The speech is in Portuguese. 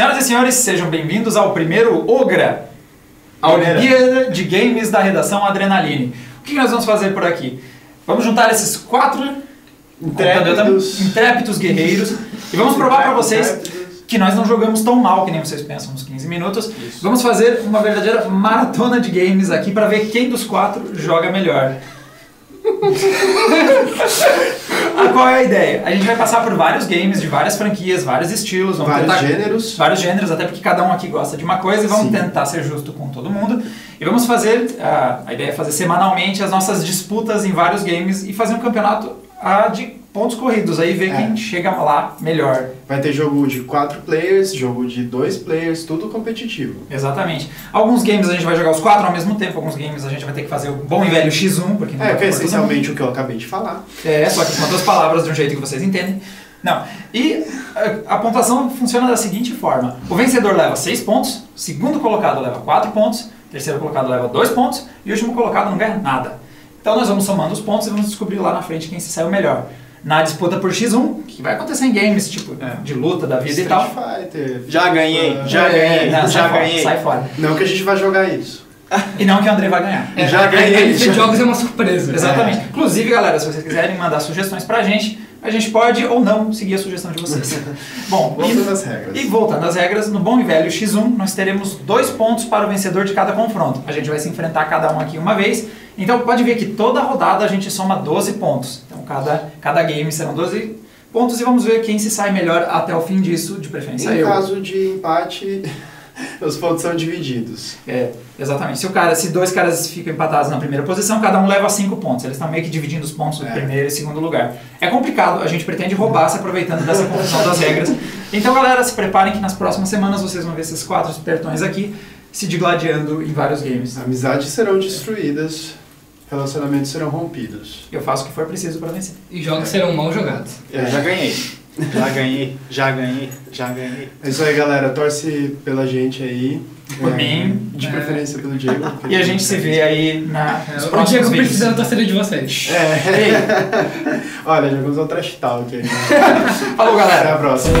Senhoras e senhores, sejam bem-vindos ao primeiro Ogra, a Olimpíada de Games da redação Adrenaline. O que nós vamos fazer por aqui? Vamos juntar esses quatro Intrépidos. intrépidos guerreiros e vamos provar para vocês que nós não jogamos tão mal que nem vocês pensam nos 15 minutos. Vamos fazer uma verdadeira maratona de games aqui para ver quem dos quatro joga melhor. Ah, Qual é a ideia? A gente vai passar por vários games de várias franquias, vários estilos, Vários gêneros. vários gêneros, até porque cada um aqui gosta de uma coisa e vamos Sim. tentar ser justo com todo mundo. E vamos fazer, ah, a ideia é fazer semanalmente as nossas disputas em vários games e fazer um campeonato ah, de pontos corridos, aí ver É. quem chega lá melhor. Vai ter jogo de 4 players, jogo de 2 players, tudo competitivo. Exatamente. Alguns games a gente vai jogar os quatro ao mesmo tempo, alguns games a gente vai ter que fazer o bom e velho X1, porque não É, que é essencialmente o que eu acabei de falar. É, só que com outras palavras de um jeito que vocês entendem. Não. E a, a pontuação funciona da seguinte forma: o vencedor leva 6 pontos, o segundo colocado leva 4 pontos, o terceiro colocado leva 2 pontos e o último colocado não ganha nada. Então nós vamos somando os pontos e vamos descobrir lá na frente quem se saiu melhor. Na disputa por X1, que vai acontecer em games, tipo É. de luta da vida e tal. Street Fighter. Já ganhei, já É, ganhei, não, já sai fora, ganhei. Sai fora. Não que a gente vai jogar isso. E não que o André vai ganhar. É, Já ganhei, de jogos é uma surpresa. Exatamente. Inclusive, galera, se vocês quiserem mandar sugestões pra gente, a gente pode ou não seguir a sugestão de vocês. Bom, Voltando e, às regras. e voltando às regras, no bom e velho X1, nós teremos dois pontos para o vencedor de cada confronto. A gente vai se enfrentar cada um aqui uma vez. Então pode ver que toda rodada a gente soma 12 pontos. Então cada, cada game serão 12 pontos e vamos ver quem se sai melhor até o fim disso, de preferência Em eu. caso de empate, os pontos são divididos. É, exatamente. Se o cara, se dois caras ficam empatados na primeira posição, cada um leva cinco pontos. Eles estão meio que dividindo os pontos do É. primeiro e segundo lugar. É complicado, a gente pretende roubar se aproveitando dessa confusão das regras. Então, galera, se preparem que nas próximas semanas vocês vão ver esses quatro espertões aqui se digladiando em vários games. Amizades serão destruídas, relacionamentos serão rompidos. Eu faço o que for preciso para vencer. E jogos serão mal jogados. Eu já ganhei. Já ganhei, já ganhei, já ganhei. É isso aí, galera. Torce pela gente aí. Por É, mim. De É. preferência pelo Diego. E a gente se vê aí na, É, nos o Diego vídeos. precisa da torcida de vocês. É. Olha, jogamos um trash talk aí. falou, Até a galera. próxima.